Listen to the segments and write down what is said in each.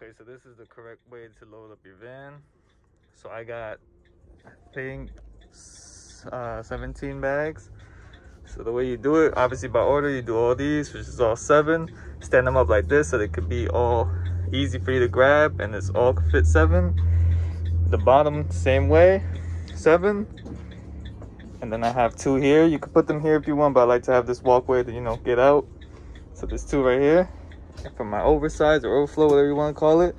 Okay, so this is the correct way to load up your van. So I got, I think, uh, 17 bags. So the way you do it, obviously by order, you do all these, which is all seven. Stand them up like this so they could be all easy for you to grab and it's all fit seven. The bottom, same way, seven. And then I have two here. You could put them here if you want, but I like to have this walkway to, you know, get out. So there's two right here for my oversize or overflow, whatever you want to call it.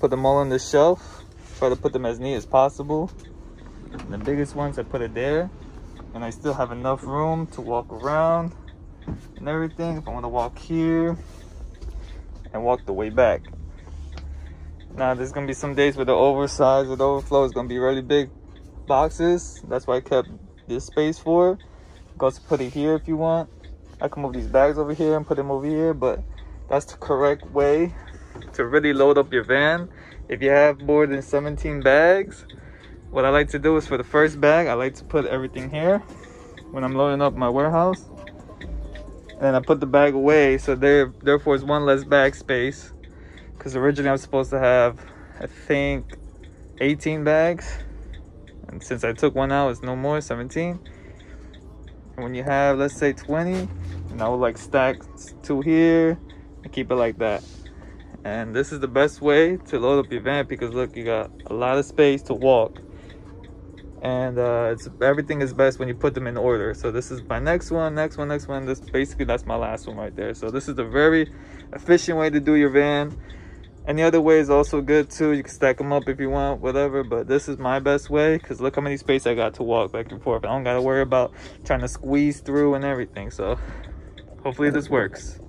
Put them all on the shelf. Try to put them as neat as possible. And the biggest ones, I put it there. And I still have enough room to walk around and everything. If I want to walk here and walk the way back. Now, there's going to be some days where the oversize or the overflow is going to be really big boxes. That's why I kept this space for. it. Go to put it here if you want. I can move these bags over here and put them over here, but that's the correct way to really load up your van. If you have more than 17 bags what i like to do is for the first bag i like to put everything here when i'm loading up my warehouse. And i put the bag away so there therefore is one less bag space. Because originally i was supposed to have i think 18 bags. And since i took one out it's no more 17 and when you have let's say 20 and i would like stack two here keep it like that. And this is the best way to load up your van because look you got a lot of space to walk. And uh, it's everything is best when you put them in order. So this is my next one next one next one. This basically that's my last one right there. So this is a very efficient way to do your van. Any other way is also good too. You can stack them up if you want whatever. But this is my best way because look how many space i got to walk back and forth. I don't got to worry about trying to squeeze through and everything. So hopefully this works